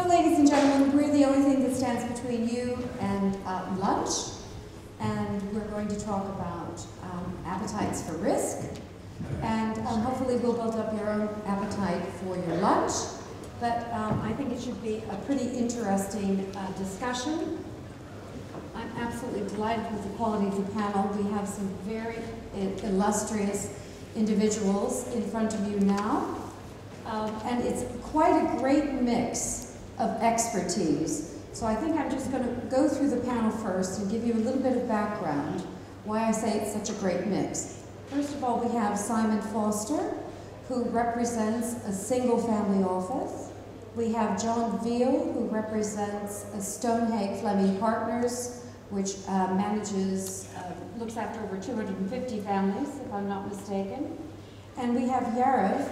So, ladies and gentlemen, we're the only thing that stands between you and uh, lunch, and we're going to talk about um, appetites for risk, and um, hopefully we'll build up your own appetite for your lunch. But um, I think it should be a pretty interesting uh, discussion. I'm absolutely delighted with the quality of the panel. We have some very illustrious individuals in front of you now. Um, and it's quite a great mix of expertise. So I think I'm just going to go through the panel first and give you a little bit of background why I say it's such a great mix. First of all, we have Simon Foster, who represents a single family office. We have John Veal, who represents a Fleming Partners, which uh, manages, uh, looks after over 250 families, if I'm not mistaken. And we have Yariv,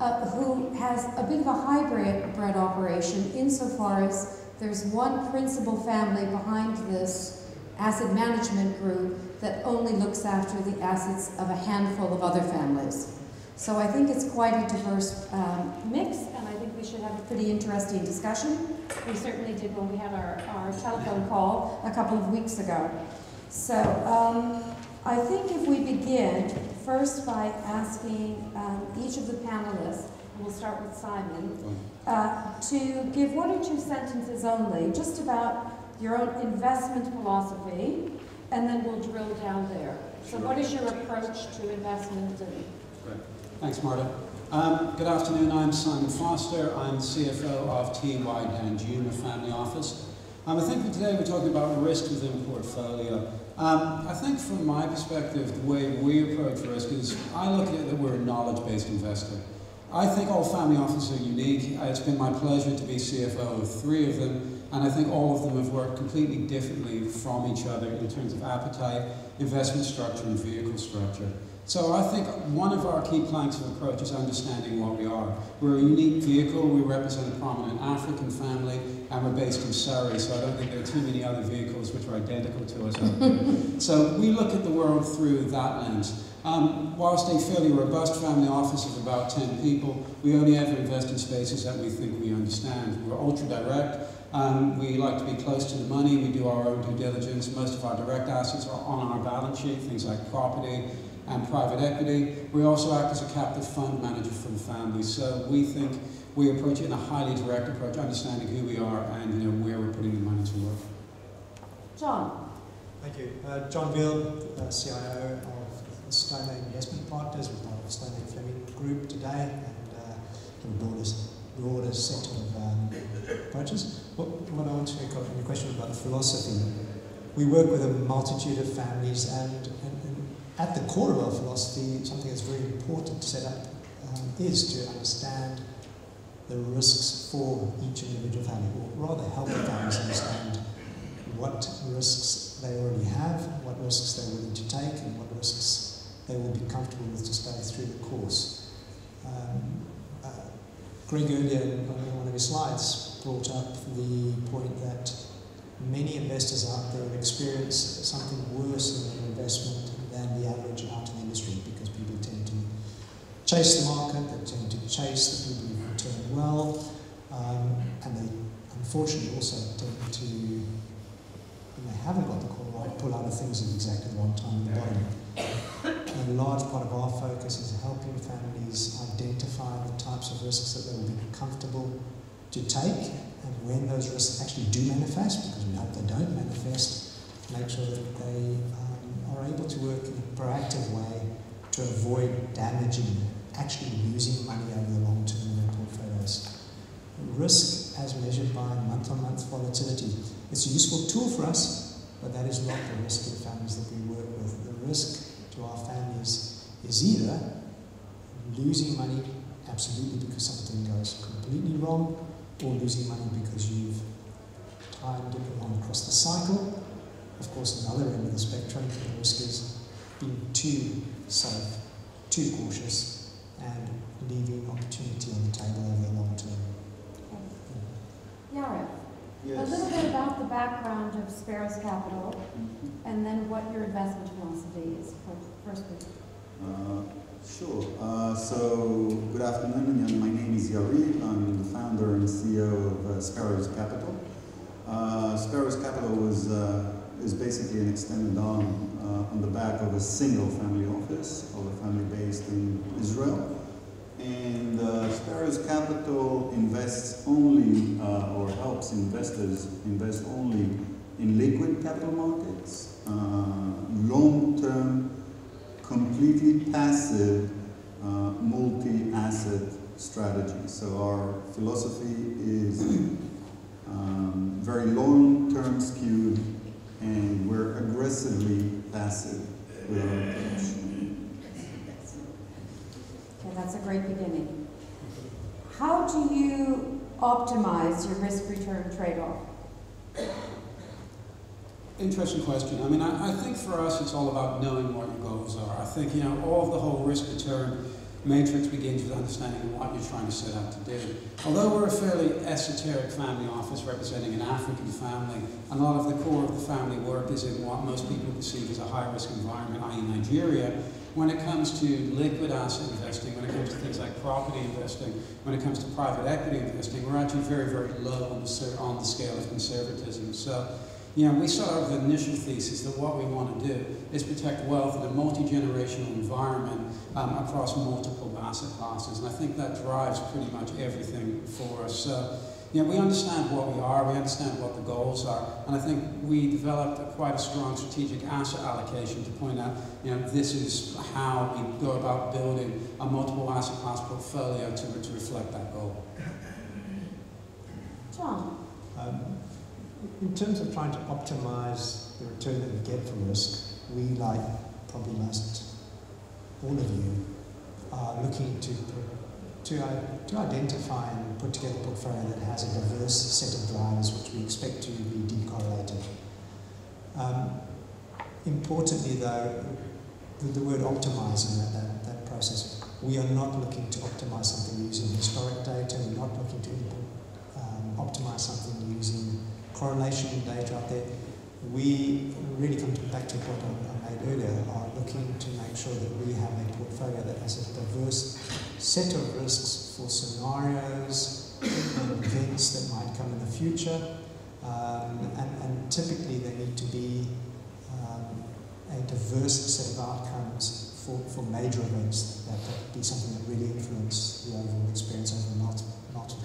uh, who has a bit of a hybrid bread operation insofar as there's one principal family behind this asset management group that only looks after the assets of a handful of other families. So I think it's quite a diverse um, mix, and I think we should have a pretty interesting discussion. We certainly did when we had our, our telephone call a couple of weeks ago. So um, I think if we begin first by asking um, each of the panelists, and we'll start with Simon, uh, to give one or two sentences only just about your own investment philosophy, and then we'll drill down there. So what is your approach to investment? And Great. Thanks, Marta. Um, good afternoon, I'm Simon Foster. I'm CFO of T. Whitehead Junior Family Office. Um, I think today we're talking about risk within portfolio. Um, I think from my perspective, the way we approach risk is I look at it that we're a knowledge-based investor. I think all family offices are unique. Uh, it's been my pleasure to be CFO of three of them, and I think all of them have worked completely differently from each other in terms of appetite, investment structure, and vehicle structure. So I think one of our key planks of approach is understanding what we are. We're a unique vehicle, we represent a prominent African family, and we're based in Surrey, so I don't think there are too many other vehicles which are identical to us out there. so we look at the world through that lens. Um, whilst a fairly robust family office of about 10 people, we only ever invest in spaces that we think we understand. We're ultra direct, um, we like to be close to the money, we do our own due diligence. Most of our direct assets are on our balance sheet, things like property, and private equity. We also act as a captive fund manager for the family. So we think we approach it in a highly direct approach, understanding who we are and you know, where we're putting the money to work. John. Thank you. Uh, John Veal, uh, CIO of Stonehage Investment Partners, we're part of the Stonehage Fleming Group today, and uh, a broader, broader set of um, approaches. What, what I want to make your question about the philosophy, we work with a multitude of families and, and at the core of our philosophy, something that's very important to set up um, is to understand the risks for each individual family, or rather help families understand what risks they already have, what risks they're willing to take, and what risks they will be comfortable with to stay through the course. Um, uh, Greg earlier on one of his slides brought up the point that many investors out there experience something worse than an investment than the average out in the industry because people tend to chase the market, they tend to chase the people who return well, um, and they unfortunately also tend to, when they haven't got the call right, pull out of things at exactly the wrong time at the bottom. And a large part of our focus is helping families identify the types of risks that they will be comfortable to take, and when those risks actually do manifest, because we hope they don't manifest, make sure that they uh, are able to work in a proactive way to avoid damaging, actually losing money over the long term in their portfolios. Risk as measured by month on month volatility. It's a useful tool for us, but that is not the risk the families that we work with. The risk to our families is either losing money absolutely because something goes completely wrong, or losing money because you've timed it wrong across the cycle, of course, another end of the spectrum, the risk is being too safe, too cautious, and leaving opportunity on the table over the long term. Yariv, yes. a little bit about the background of Sparrows Capital, mm -hmm. and then what your investment philosophy is, first. Uh, Sure. Uh, so, good afternoon. My name is Yariv. I'm the founder and CEO of uh, Sparrows Capital. Uh, Sparrows Capital was, uh, is basically an extended arm uh, on the back of a single family office of a family based in Israel. And uh, Sparrows Capital invests only, uh, or helps investors invest only in liquid capital markets, long term completely passive uh, multi-asset strategy. So our philosophy is um, very long-term skewed and we're aggressively passive with our approach. Okay, that's a great beginning. How do you optimize your risk-return trade-off? Interesting question. I mean, I, I, think for us it's all about knowing what your goals are. I think, you know, all of the whole risk return matrix begins with understanding what you're trying to set out to do. Although we're a fairly esoteric family office representing an African family, a lot of the core of the family work is in what most people perceive as a high risk environment, i.e., Nigeria. When it comes to liquid asset investing, when it comes to things like property investing, when it comes to private equity investing, we're actually very, very low on the, on the scale of conservatism. So you know, we sort of the initial thesis that what we want to do is protect wealth in a multi-generational environment um, across multiple asset classes, and I think that drives pretty much everything for us. So, you know, we understand what we are, we understand what the goals are, and I think we developed a, quite a strong strategic asset allocation to point out, you know, this is how we go about building a multiple asset class portfolio to, to reflect that goal. John? Um, in terms of trying to optimize the return that we get from risk, we, like probably most all of you, are looking to, to, uh, to identify and put together a portfolio that has a diverse set of drivers which we expect to be decorrelated. Um, importantly, though, the, the word optimize in that, that, that process, we are not looking to optimize something using historic data, we're not looking to um, optimize something using correlation data out there. We really come back to what I made earlier, are looking to make sure that we have a portfolio that has a diverse set of risks for scenarios and events that might come in the future. Um, and, and, typically they need to be um, a diverse set of outcomes for, for major events that, that be something that really influence the overall experience over multiple, multiple.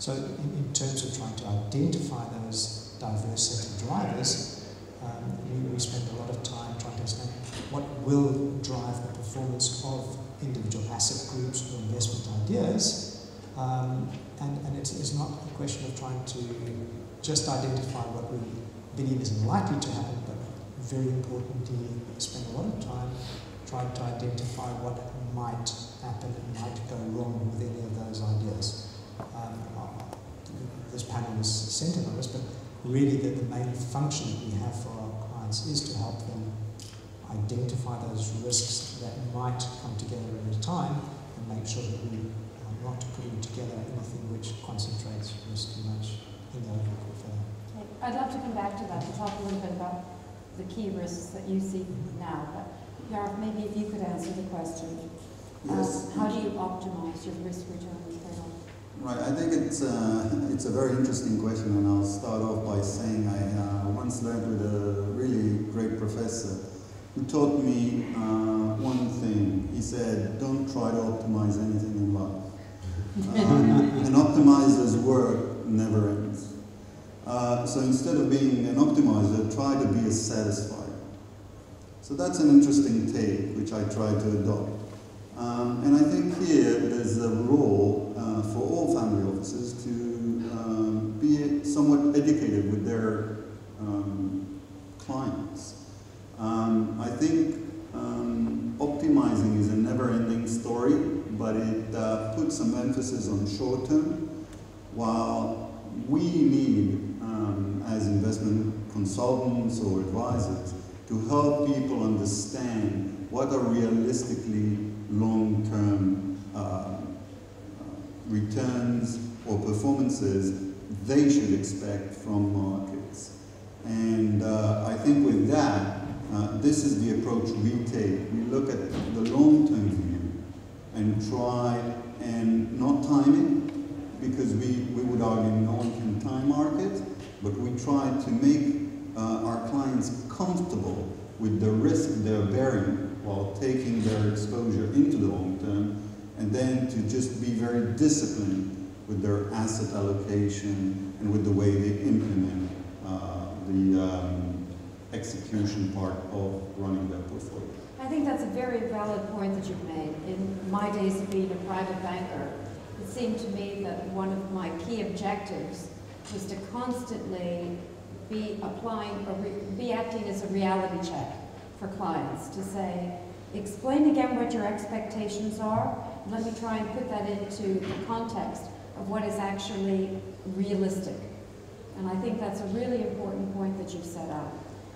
So in, in, terms of trying to identify those diverse set of drivers, um, we, we spend a lot of time trying to understand what will drive the performance of individual asset groups or investment ideas. Um, and and it's, it's not a question of trying to just identify what we believe is likely to happen, but very importantly, spend a lot of time trying to identify what might happen and might go wrong with any of those ideas um, this panel is centered on this, but really that the main function that we have for our clients is to help them identify those risks that might come together at a time and make sure that we are not putting together anything which concentrates risk too much in the overall portfolio. I'd love to come back to that to talk a little bit about the key risks that you see now. But Gareth, maybe if you could answer the question. Yes. Um, how do you optimize your risk return? Right, I think it's, uh, it's a very interesting question, and I'll start off by saying I uh, once learned with a really great professor who taught me uh, one thing. He said, Don't try to optimize anything in life. Um, an optimizer's work never ends. Uh, so instead of being an optimizer, try to be a satisficer. So that's an interesting take, which I try to adopt. Um, and I think here there's a role uh, for all family offices to um, be somewhat educated with their um, clients. Um, I think um, optimizing is a never-ending story, but it uh, puts some emphasis on short term, while we need, um, as investment consultants or advisors, to help people understand what are realistically long-term uh, returns or performances they should expect from markets. And uh, I think with that, uh, this is the approach we take. We look at the long-term view and try and not time it, because we, we would argue no one can time market, but we try to make uh, our clients comfortable with the risk they're bearing while taking their exposure into the long then to just be very disciplined with their asset allocation and with the way they implement uh, the um, execution part of running their portfolio. I think that's a very valid point that you've made. In my days of being a private banker, it seemed to me that one of my key objectives was to constantly be applying or be acting as a reality check for clients to say, explain again what your expectations are. Let me try and put that into the context of what is actually realistic. And I think that's a really important point that you've set up.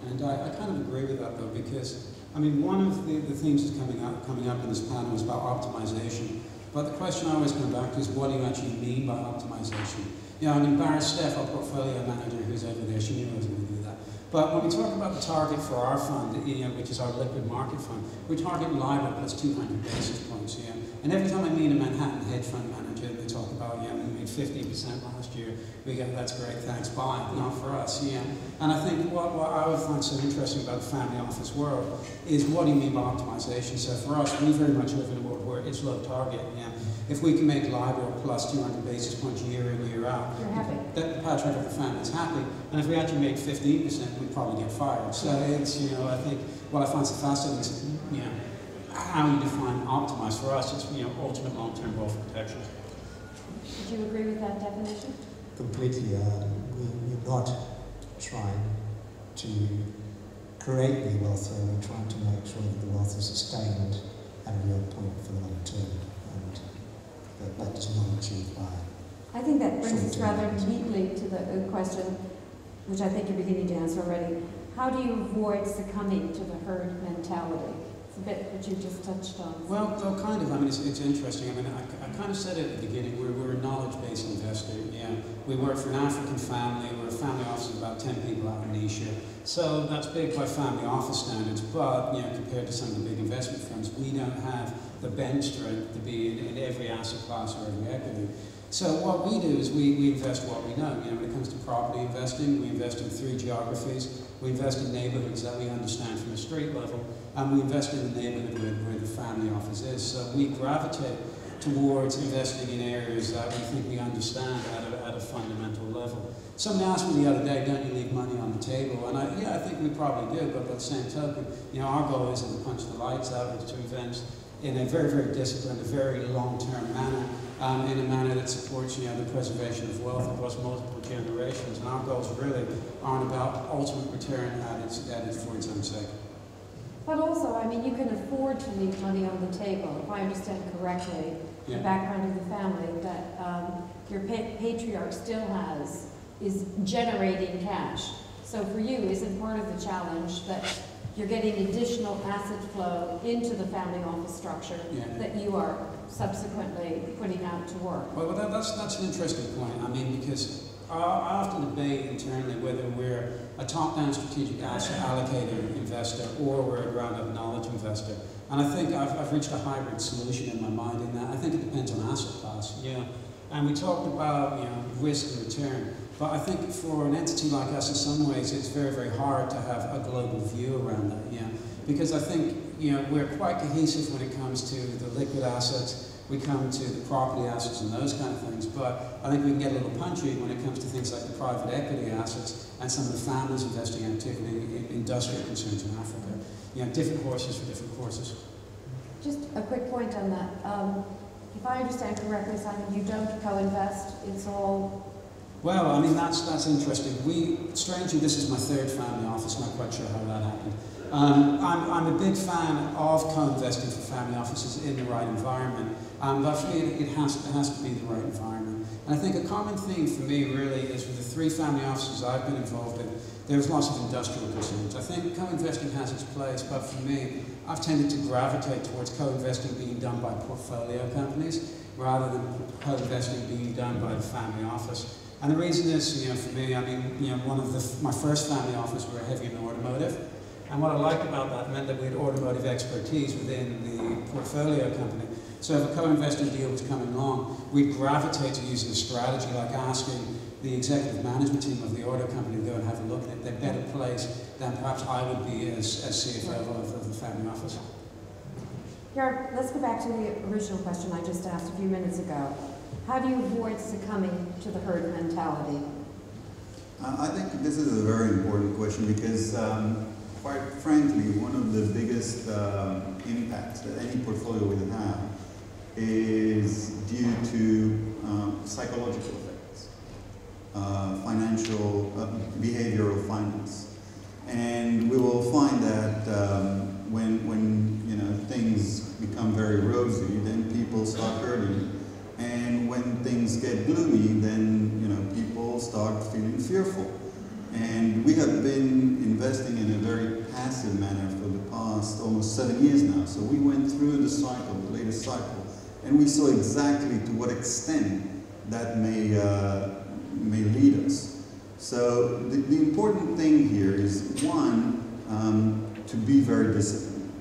And I, I kind of agree with that though, because I mean, one of the, the themes that's coming up, coming up in this panel is about optimization. But the question I always come back to is what do you actually mean by optimization? You know, I mean, Barry Steph, our portfolio manager who's over there, she knew I was going to do that. But when we talk about the target for our fund, you know, which is our liquid market fund, we target LIBOR plus 200 basis points, yeah. And every time I meet a Manhattan hedge fund manager, they talk about, yeah, we made 15% last year. We go, that's great, thanks, bye. Not for us, yeah. And I think what, what I would find so interesting about the family office world is what do you mean by optimization? So for us, we very much live in a world where it's low target, yeah. If we can make LIBOR plus 200 basis points year in, year out, You're happy. that the patriarch of the family is happy. And if we actually made 15%, we'd probably get fired. So it's, you know, I think what I find so fascinating is, you know, how you define optimize. For us, it's, you know, ultimate long-term wealth protection. Would you agree with that definition? Completely. Uh, we, we're not trying to create the wealth, uh, we're trying to make sure that the wealth is sustained at a real point for the long term. And that, that is not achieved by I think that brings us rather investment. neatly to the question, which I think you're beginning to answer already. How do you avoid succumbing to the herd mentality? It's a bit what you just touched on. Well, well, kind of. I mean, it's, it's interesting. I mean, I, I kind of said it at the beginning. We're, we're a knowledge-based investor. Yeah, we work for an African family. We're a family office of about 10 people out in Asia. So that's big by family office standards. But, you know, compared to some of the big investment firms, we don't have the bench strength to be in, in every asset class or every equity. So what we do is we, we invest what we know. You know, when it comes to property investing, we invest in three geographies. We invest in neighborhoods that we understand from a street level, and we invest in the neighborhood where, where the family office is. So we gravitate towards investing in areas that we think we understand at a, at a fundamental level. Somebody asked me the other day, don't you leave money on the table? And I, yeah, I think we probably do, but by the same token, you know, our goal isn't to punch the lights out, it's to invest in a very, very disciplined, a very long-term manner, um, in a manner that supports, you know, the preservation of wealth across multiple generations. And our goals really aren't about ultimate return at its, at its for its own sake. But also, I mean, you can afford to leave money on the table, if I understand correctly, the background of the family, that um, your pa- patriarch still has, is generating cash. So for you, isn't part of the challenge that you're getting additional asset flow into the family office structure Yeah. that you are subsequently putting out to work? Well, that, that's, that's an interesting point. I mean, because I, often debate internally whether we're a top-down strategic asset allocator investor or we're a ground-up knowledge investor. And I think I've, I've reached a hybrid solution in my mind in that I think it depends on asset class. Yeah. And we talked about, you know, risk and return. But I think for an entity like us, in some ways, it's very, very hard to have a global view around that. Yeah. Because I think, you know, we're quite cohesive when it comes to the liquid assets, we come to the property assets and those kind of things, but I think we can get a little punchy when it comes to things like the private equity assets and some of the families investing activity in industrial concerns in Africa. You know, different horses for different courses. Just a quick point on that. Um, If I understand correctly, Simon, you don't co-invest, it's all, Well, I mean, that's, that's interesting. We, strangely, this is my third family office, not quite sure how that happened. Um, I'm, I'm a big fan of co-investing for family offices in the right environment, um, but for me, it, it, has, it has to be the right environment. And I think a common theme for me really is with the three family offices I've been involved in, there's lots of industrial concerns. I think co-investing has its place, but for me, I've tended to gravitate towards co-investing being done by portfolio companies rather than co-investing being done by the family office. And the reason is, you know, for me, I mean, you know, one of the, my first family office were heavy in automotive. And what I liked about that meant that we had automotive expertise within the portfolio company. So if a co-investing deal was coming along, we'd gravitate to using a strategy like asking the executive management team of the auto company to go and have a look at it. They're better placed than perhaps I would be as, as CFO of, of the family office. Here, let's go back to the original question I just asked a few minutes ago. How do you avoid succumbing to the herd mentality? Uh, I think this is a very important question because, um, quite frankly, one of the biggest uh, impacts that any portfolio will have is due to uh, psychological effects, uh, financial, uh, behavioral finance. And we will find that um, when, when you know, things become very rosy, then people start hurting. And when things get gloomy, then you know, people start feeling fearful. And we have been investing in a very passive manner for the past almost seven years now. So we went through the cycle, the latest cycle, and we saw exactly to what extent that may, uh, may lead us. So the, the, important thing here is one, um, to be very disciplined.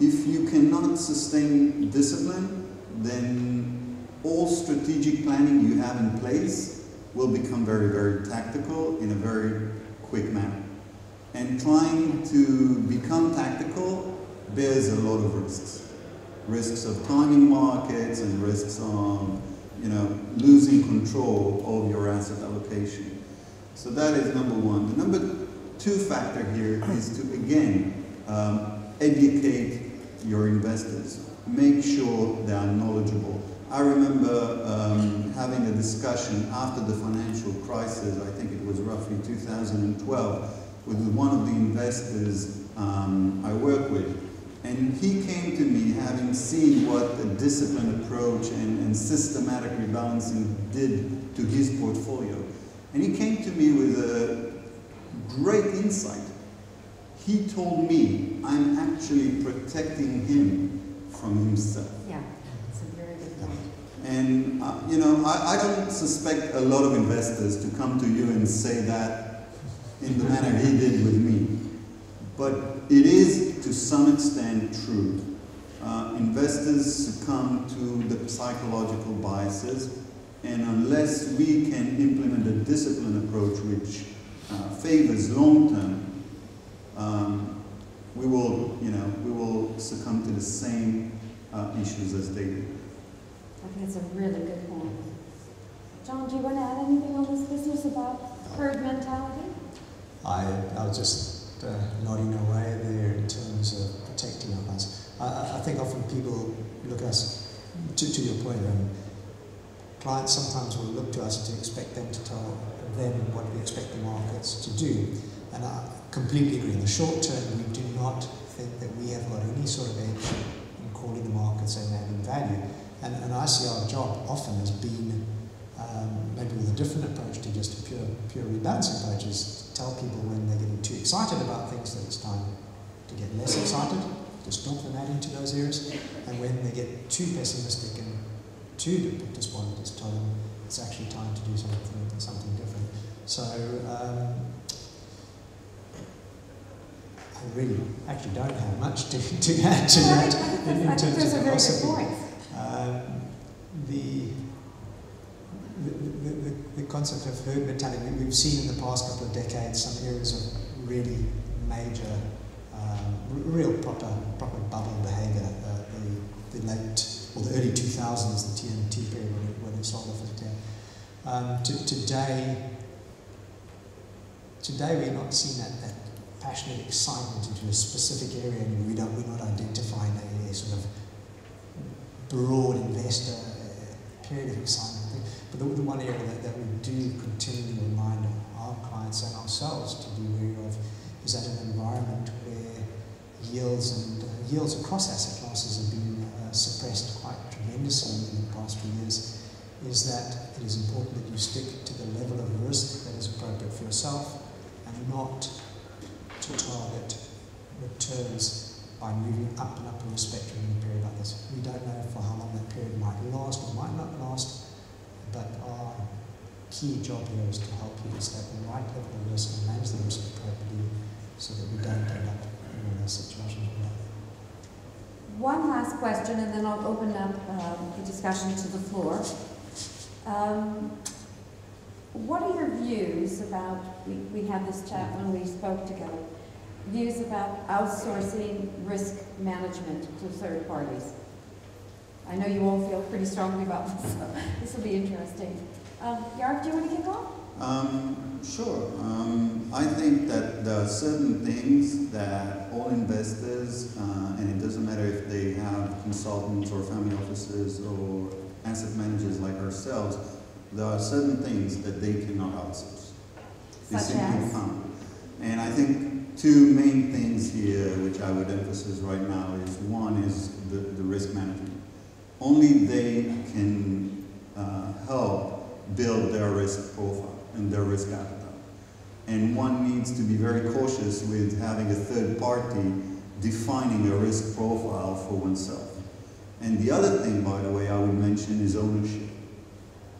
If you cannot sustain discipline, then all strategic planning you have in place will become very, very tactical in a very quick manner. And trying to become tactical bears a lot of risks risks of timing markets and risks of you know, losing control of your asset allocation. So that is number one. The number two factor here is to, again, um, educate your investors. Make sure they are knowledgeable. I remember um, having a discussion after the financial crisis, I think it was roughly 2012, with one of the investors um, I work with. And he came to me having seen what the disciplined approach and, and systematic rebalancing did to his portfolio. And he came to me with a great insight. He told me I'm actually protecting him from himself. Yeah, it's a very good point. And, uh, you know, I, I don't suspect a lot of investors to come to you and say that in the manner he did with me. But it is to some extent true. Uh, investors succumb to the psychological biases, and unless we can implement a disciplined approach which uh, favors long term, um, we will, you know, we will succumb to the same uh, issues as they do. I think it's a really good point. John, do you want to add anything on this business about herd mentality? I, I'll just uh, nodding away there in terms of protecting us. I, I think often people look at us, to, to your point, um, clients sometimes will look to us to expect them to tell them what we expect the markets to do. And I completely agree. In the short term, we do not think that we have got any sort of edge in calling the markets and adding value. And, and I see our job often has been um, maybe with a different approach to just a pure, pure rebalancing approach is tell people when they're getting too excited about things that it's time to get less excited, to stop them adding to those areas, and when they get too pessimistic and too despondent, just tell them it's actually time to do something something different. So um, I really actually don't have much to, to add to that in, in terms of philosophy. Um, the the, the, the, concept of herd mentality, we've seen in the past couple of decades some areas of really major, um, real proper, proper bubble behavior. Uh, the, the late, or the early 2000s, the TMT period when it, when it sold off at 10. Um, to, today, today we're not seeing that, that passionate excitement into a specific area and we don't, we're not identifying a sort of broad investor period of excitement. But the, the one area that, that we do continually remind our clients and ourselves to be aware of is that an environment where yields and uh, yields across asset classes have been uh, suppressed quite tremendously in the past few years is that it is important that you stick to the level of risk that is appropriate for yourself and not to target returns by moving up and up in the spectrum in a period like this. We don't know for how long that period might last or might not last, but our key job here is to help you set the right level of risk and manage the risk appropriately so that we don't end up in those situations. One last question, and then I'll open up um, the discussion to the floor. Um, what are your views about, we, we had this chat when we spoke together, views about outsourcing risk management to third parties? I know you all feel pretty strongly about this, so this will be interesting. Um, Yariv, do you want to kick off? Um, sure. Um, I think that there are certain things that all investors, uh, and it doesn't matter if they have consultants or family offices or asset managers like ourselves, there are certain things that they cannot outsource. They simply as? can't. And I think two main things here, which I would emphasize right now, is one is the, the risk management. Only they can uh, help build their risk profile and their risk appetite. And one needs to be very cautious with having a third party defining a risk profile for oneself. And the other thing, by the way, I would mention is ownership.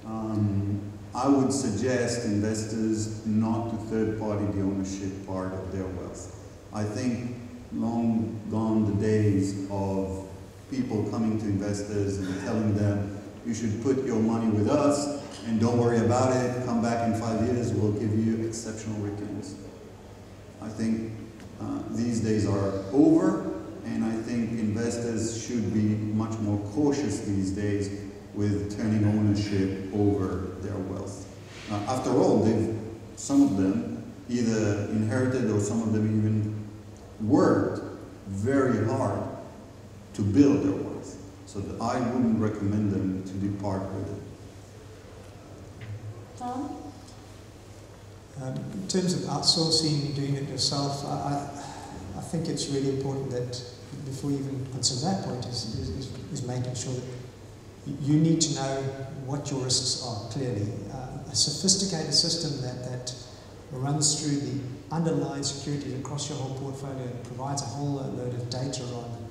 Um, I would suggest investors not to third party the ownership part of their wealth. I think long gone the days of people coming to investors and telling them, you should put your money with us and don't worry about it, come back in five years, we'll give you exceptional returns. I think uh, these days are over, and I think investors should be much more cautious these days with turning ownership over their wealth. Uh, after all, they've, some of them either inherited or some of them even worked very hard to build their wealth. So that I wouldn't recommend them to depart with it. Tom? Um, in terms of outsourcing, and doing it yourself, I, I, I think it's really important that before you even consider that point is, is, is, is making sure that you- need to know what your risks are clearly. Uh, a sophisticated system that, that runs through the underlying securities across your whole portfolio and provides a whole load of data on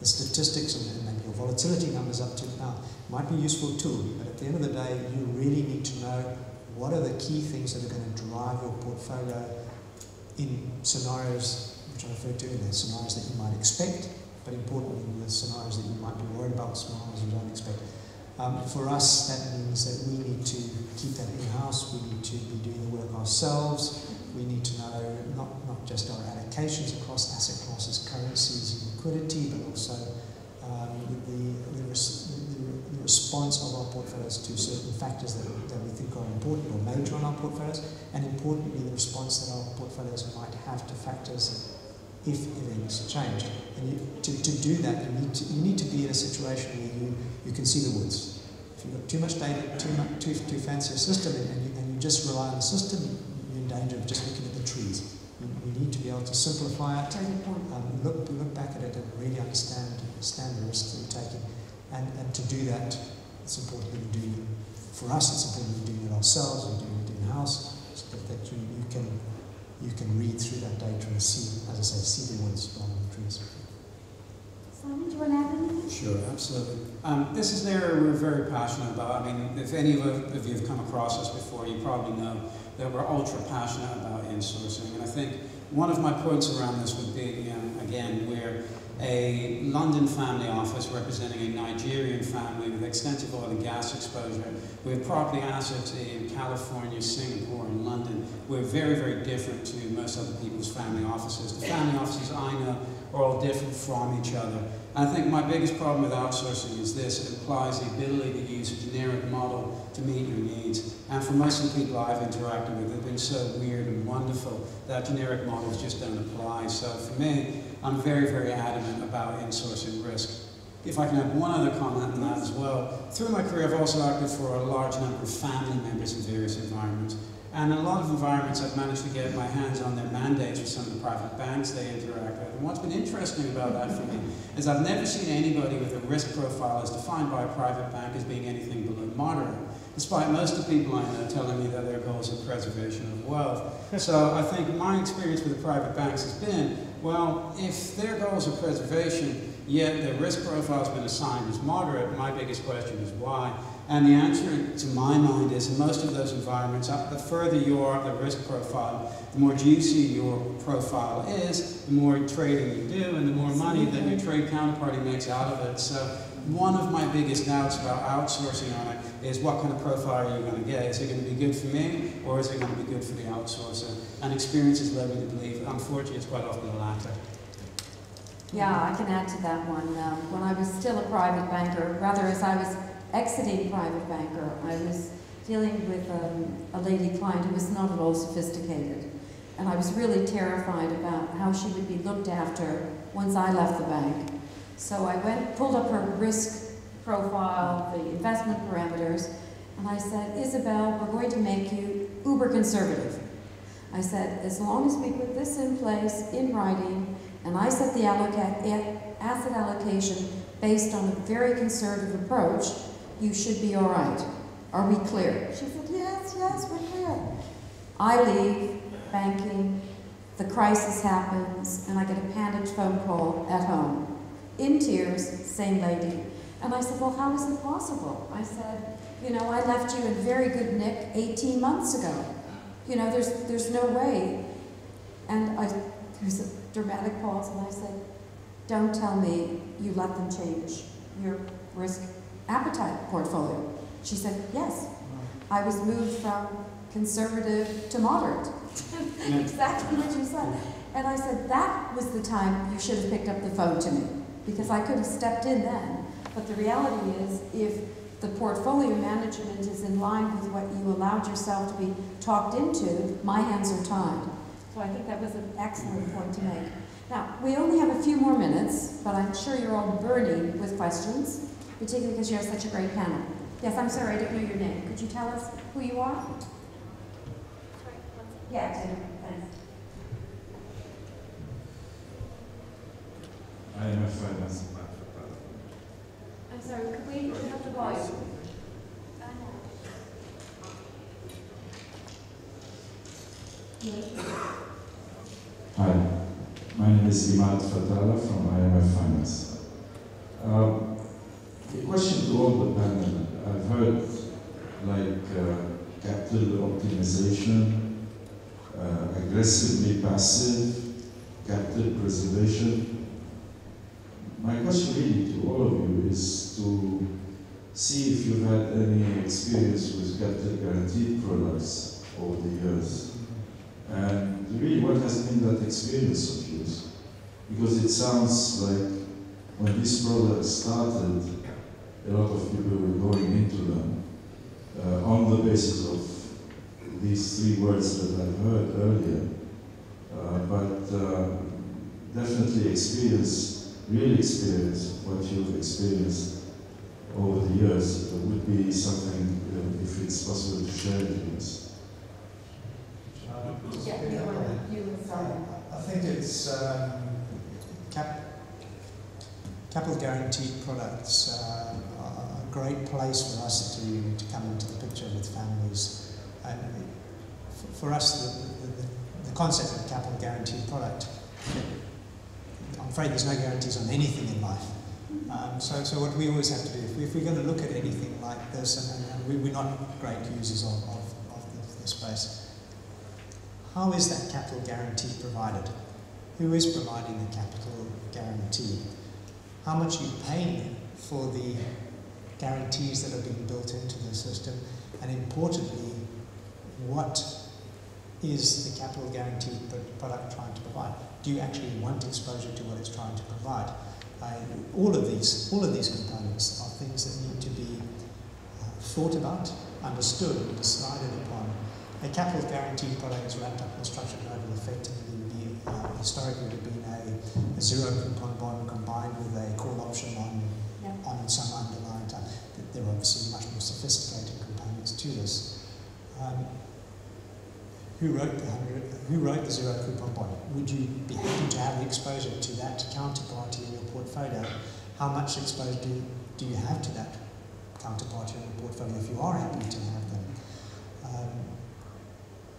the statistics and your volatility numbers up to now might be useful tool, but at the end of the day, you really need to know what are the key things that are going to drive your portfolio in scenarios which I referred to in the scenarios that you might expect, but importantly the scenarios that you might be worried about, scenarios you don't expect. Um, for us, that means that we need to keep that in-house, we need to be doing the work ourselves, we need to know not, not just our allocations across asset classes, currencies, and liquidity, but also um, the, the, the response of our portfolios to certain factors that, that we think are important or major on our portfolios, and importantly, the response that our portfolios might have to factors if events change. And you, to, to do that, you need to, you need to be in a situation where you, you can see the woods. If you've got too much data, too, much, too, too fancy a system, and, and, you, and you just rely on the system, you're in danger of just looking at the trees. You, you need to be able to simplify it, um, look, look back at it and really understand, understand the risks that you're taking. And, and to do that, it's important that we do, it. for us, it's important that we do it ourselves, we do it in-house, so that, that you, you, can, you can read through that data and see, as I say, see the woods rather than the trees. Simon, do you want to add anything? Sure, absolutely. Um, this is an area we're very passionate about. I mean, if any of of you have come across us before, you probably know that we're ultra passionate about insourcing. And I think one of my points around this would be, um, again, we're a London family office representing a Nigerian family with extensive oil and gas exposure. We have property assets in California, Singapore, and London. We're very, very different to most other people's family offices. The family offices I know are all different from each other. I think my biggest problem with outsourcing is this. It implies the ability to use a generic model to meet your needs. And for most of the people I've interacted with, they've been so weird and wonderful that generic models just don't apply. So for me, I'm very, very adamant about insourcing risk. If I can add one other comment on that as well. Through my career, I've also acted for a large number of family members in various environments. And in a lot of environments, I've managed to get my hands on their mandates with some of the private banks they interact with. And what's been interesting about that for me is I've never seen anybody with a risk profile as defined by a private bank as being anything below moderate, despite most of the people I know telling me that their goals are preservation of wealth. So I think my experience with the private banks has been, well, if their goals are preservation, yet their risk profile has been assigned as moderate, my biggest question is why. And the answer, to my mind, is in most of those environments, uh, the further you are up the risk profile, the more juicy your profile is, the more trading you do, and the more money that your trade counterparty makes out of it. So one of my biggest doubts about outsourcing on it is what kind of profile are you going to get? Is it going to be good for me, or is it going to be good for the outsourcer? And experience has led me to believe, unfortunately, it's quite often the latter. Yeah, I can add to that one. Um, when I was still a private banker, rather as I was exiting private banker, I was dealing with um, a lady client who was not at all sophisticated. And I was really terrified about how she would be looked after once I left the bank. So I went, pulled up her risk profile, the investment parameters, and I said, Isabel, we're going to make you uber conservative. I said, as long as we put this in place in writing, and I set the alloca asset allocation based on a very conservative approach, you should be all right. Are we clear? She said, yes, yes, we're clear. I leave banking, the crisis happens, and I get a panicked phone call at home. In tears, same lady. And I said, well, how is it possible? I said, you know, I left you in very good nick 18 months ago. You know, there's, there's no way. And I, there's a dramatic pause, and I said, don't tell me you let them change your risk appetite portfolio. She said, yes. I was moved from conservative to moderate. exactly what you said. And I said, that was the time you should have picked up the phone to me, because I could have stepped in then. But the reality is, if the portfolio management is in line with what you allowed yourself to be talked into, my hands are tied. So I think that was an excellent point to make. Now, we only have a few more minutes, but I'm sure you're all burning with questions, particularly because you have such a great panel. Yes, I'm sorry, I didn't know your name. Could you tell us who you are? Yeah, thanks. I am a I'm sorry, could we have the volume? Hi, my name is Imad Fatala from IMF Finance. Um, a question to all the panel. I've heard like uh, capital optimization, uh, aggressively passive, capital preservation. My question really to all of you is to see if you've had any experience with capital guaranteed products over the years. And really, what has been that experience of yours? Because it sounds like when these products started, a lot of people were going into them uh, on the basis of these three words that I've heard earlier. Uh, but uh, definitely experience, real experience, what you've experienced over the years would be something, uh, if it's possible to share with us. Yeah, you were, you were sorry. I think it's um, cap, capital guaranteed products uh, are a great place for us to, to come into the picture with families. And for, for us, the, the, the concept of capital guaranteed product, I'm afraid there's no guarantees on anything in life. Um, so, so what we always have to do, if, we, if we're going to look at anything like this, and, and we, we're not great users of, of, of the, the space, how is that capital guarantee provided? Who is providing the capital guarantee? How much are you paying for the guarantees that are being built into the system? And importantly, what is the capital guarantee product trying to provide? Do you actually want exposure to what it's trying to provide? Uh, all of these, all of these components are things that need to be uh, thought about, understood, and decided upon a capital guarantee product is wrapped up in a structured note will effectively be uh, historically have been a, a, zero coupon bond combined with a call option on yep. on some underlying time. There are obviously much more sophisticated components to this. Um, who wrote the who wrote the zero coupon bond? Would you be happy to have exposure to that counterparty in your portfolio? How much exposure do you, do you have to that counterparty in your portfolio if you are happy to have them? Um,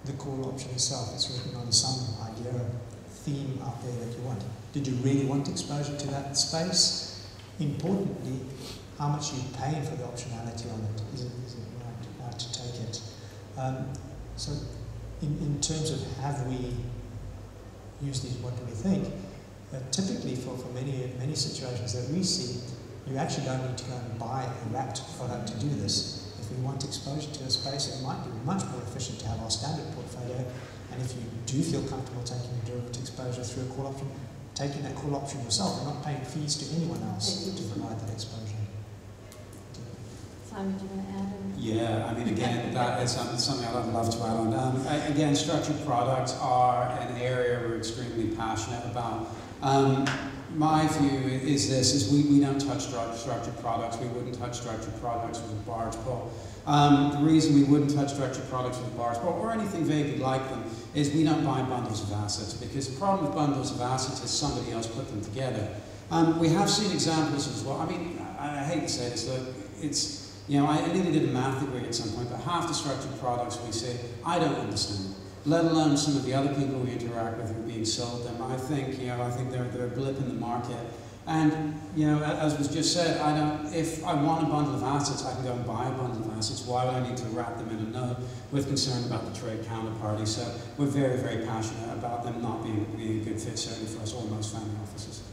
the call option itself. is written on some idea, theme out there that you want. Did you really want exposure to that space? Importantly, how much you pay for the optionality on it. Is it, is it right, right to take it? Um, so, in, in terms of have we used these, what do we think? Uh, typically, for, for many, many situations that we see, you actually don't need to go and buy a wrapped product to do this. If we want exposure to a space, it might be much more efficient to have our standard portfolio. And if you do feel comfortable taking a derivative exposure through a call option, taking that call option yourself and not paying fees to anyone else to provide that exposure. Simon, do you want to add? Yeah, I mean, again, that is something, I'd love to add on. Um, again, structured products are an area we're extremely passionate about. Um, my view is this, is we, we don't touch structured products. We wouldn't touch structured products with a barge pole. Um, the reason we wouldn't touch structured products with a barge pole or anything vaguely like them is we don't buy bundles of assets because the problem with bundles of assets is somebody else put them together. Um, we have seen examples as well. I mean, I, I hate to say this, look, it's you know, I I nearly did a math degree at some point, but half the structured products we say, I don't understand. Let alone some of the other people we interact with who are being sold them. I think, you know, I think they're, they're a blip in the market. And, you know, as was just said, I don't, if I want a bundle of assets, I can go and buy a bundle of assets. Why would I need to wrap them in a note with concern about the trade counterparty? So we're very, very passionate about them not being, being a good fit, certainly for us, all most family offices.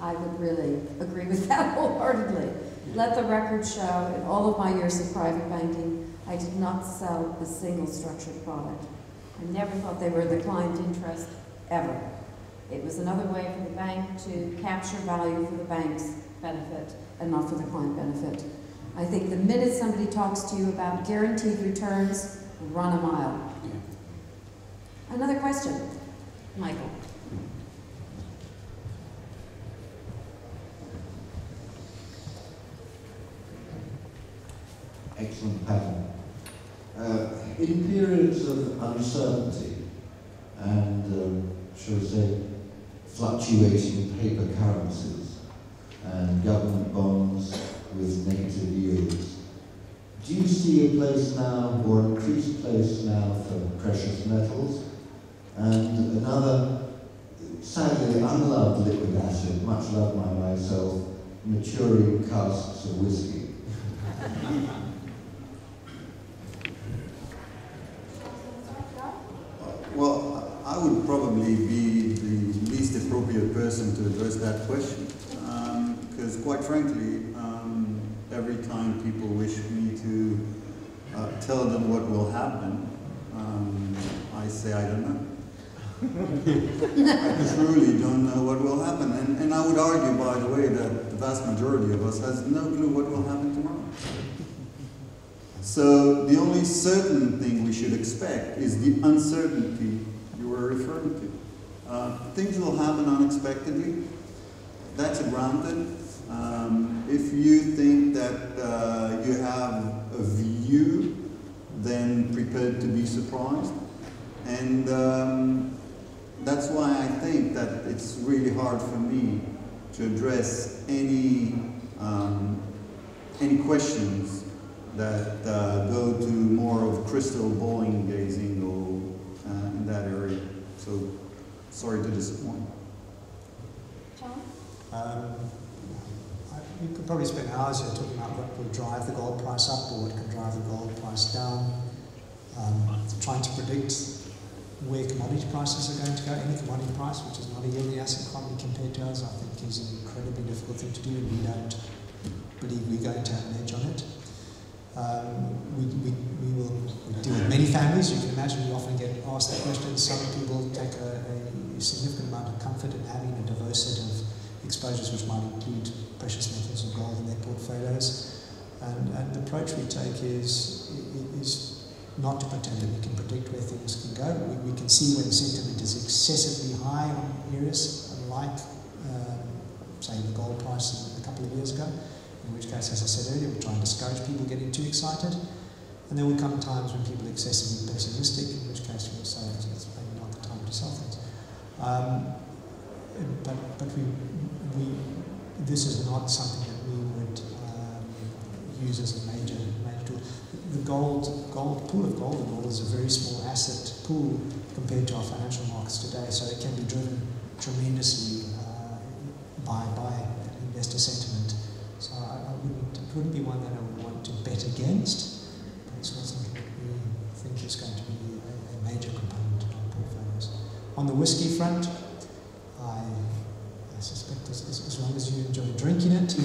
I would really agree with that wholeheartedly. Let the record show, in all of my years of private banking, I did not sell a single structured product. I never thought they were the client interest, ever. It was another way for the bank to capture value for the bank's benefit and not for the client benefit. I think the minute somebody talks to you about guaranteed returns, run a mile. Yeah. Another question, Michael. Excellent panel. Uh, in periods of uncertainty and, um, shall we say, fluctuating paper currencies and government bonds with negative yields, do you see a place now, or increased place now, for precious metals? And another, sadly unloved liquid asset, much loved by myself, maturing casks of whiskey. Well, I would probably be the least appropriate person to address that question. Because, quite frankly, um, every time people wish me to uh, tell them what will happen, um, I say I don't know. I truly don't know what will happen. And, and I would argue, by the way, that the vast majority of us has no clue what will happen tomorrow. So the only certain thing we should expect is the uncertainty you were referring to. Uh, things will happen unexpectedly. That's a granted. Um, if you think that uh, you have a view, then prepare to be surprised. And um, that's why I think that it's really hard for me to address any um, any questions that uh, go to more of crystal balling gazing or uh, in that area. So sorry to disappoint. John? We could probably spend hours here talking about what will drive the gold price up or what can drive the gold price down. Um, trying to predict where commodity prices are going to go. Any commodity price, which is not a yielding asset commodity compared to ours, I think is an incredibly difficult thing to do, and we don't believe we're going to have an edge on it. Um, we, we, we will deal with many families. You can imagine we often get asked that question. Some people take a, a significant amount of comfort in having a diverse set of exposures, which might include precious metals or gold in their portfolios. And, and the approach we take is, is not to pretend that we can predict where things can go. We, we can see when sentiment is excessively high on areas, unlike, um, say, the gold price a couple of years ago in which case, as I said earlier, we try and discourage people getting too excited. And there will come times when people are excessively pessimistic, in which case we'll say it's, it's maybe not the time to sell things. Um, but but we, we, this is not something that we would um, use as a major, major tool. The gold, gold pool of gold and gold is a very small asset pool compared to our financial markets today, so it can be driven tremendously uh, by, by investor sentiment. So I, it wouldn't be one that I would want to bet against, but it's not something that we think is going to be a, a major component of our portfolios. On the whiskey front, I, I suspect as, as, as long as you enjoy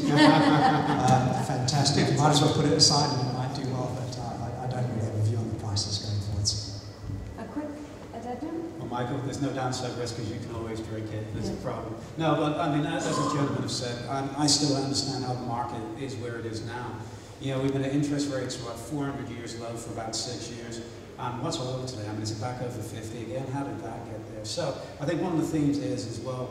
drinking it, um, fantastic. You might as well put it aside and it might do well, but uh, I, I don't really have a view on the prices going forwards. A quick addendum? Well, Michael, there's no downside risk because you can always drink it. There's a problem. No, but I mean, as as the gentleman have said, um, I still understand how the market is where it is now. You know, we've been at interest rates, what, 400 years low for about six years. Um, what's all oil today? I mean, is it back over 50 again? How did that get there? So I think one of the themes is, as well,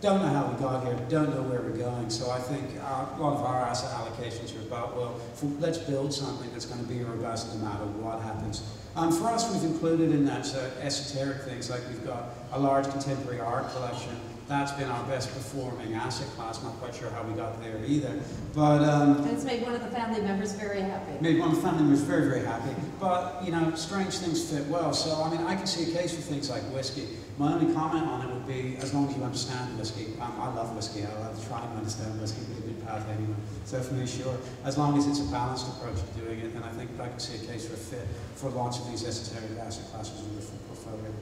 don't know how we got here, don't know where we're going. So I think our, a lot of our asset allocations are about, well, for, let's build something that's going to be robust no matter what happens. Um, for us, we've included in that uh, esoteric things like we've got a large contemporary art collection. That's been our best performing asset class. Not quite sure how we got there either, but um, And it's made one of the family members very happy. made one of the family members very, very happy. But, you know, strange things fit well. So, I mean, I can see a case for things like whiskey. My only comment on it would be, as long as you understand whiskey. Um, I love whiskey. I love trying to understand whiskey, be a good path anyway. So for me, sure. As long as it's a balanced approach to doing it, then I think I can see a case for a fit for lots of these esoteric asset classes in the portfolio.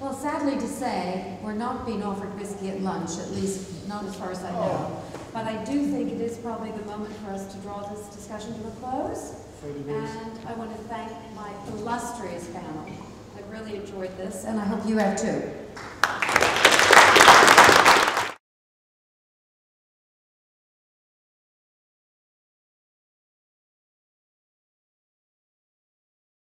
Well, sadly to say, we're not being offered whiskey at lunch, at least not as far as I know. But I do think it is probably the moment for us to draw this discussion to a close. And I want to thank my illustrious panel. I've really enjoyed this, and I hope you have too.